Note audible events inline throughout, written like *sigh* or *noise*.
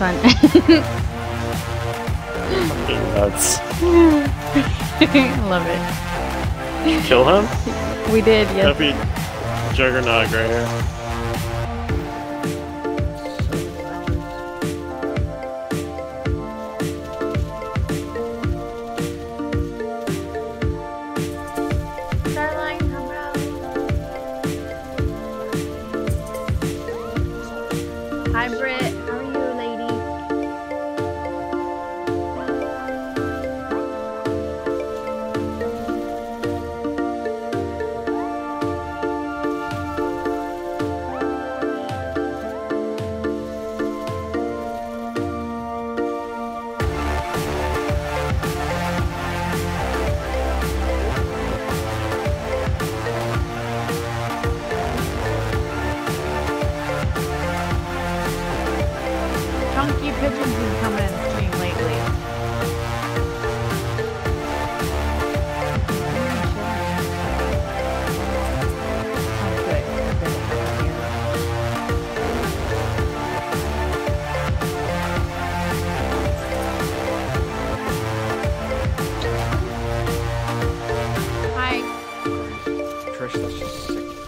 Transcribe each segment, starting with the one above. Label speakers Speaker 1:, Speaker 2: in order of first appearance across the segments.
Speaker 1: fun. *laughs*
Speaker 2: Nuts.
Speaker 1: Love it.
Speaker 2: Kill him?
Speaker 1: We did, yes.
Speaker 2: Be Juggernaut right here.
Speaker 1: Hi, Britt. の出席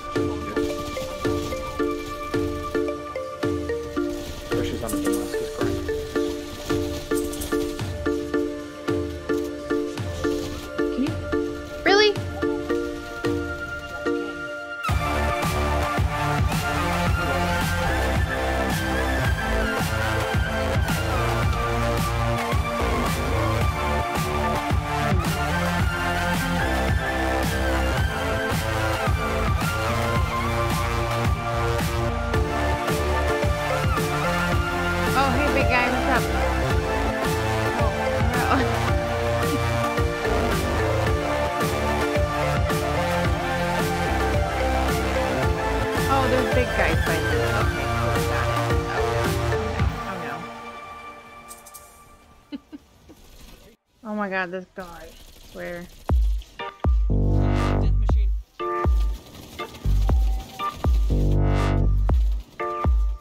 Speaker 1: my god, this guy. I swear.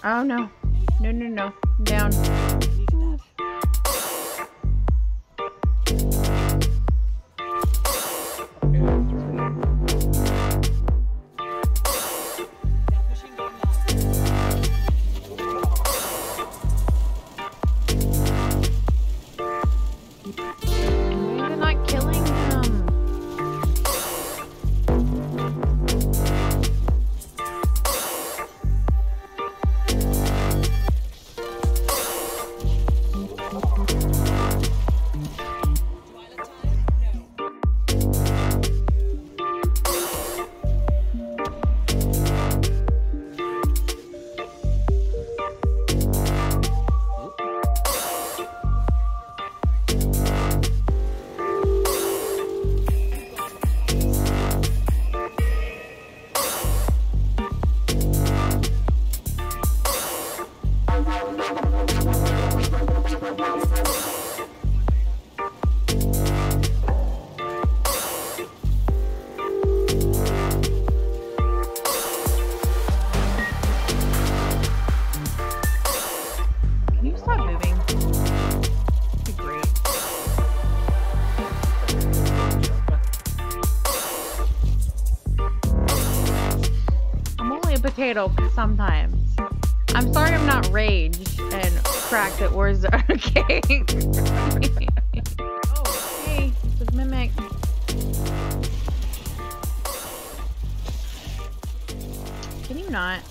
Speaker 1: Oh no. No, no, no. I'm down. Sometimes. I'm sorry I'm not raged and cracked at Wars *laughs* Okay. oh, hey, mimic. Can you not?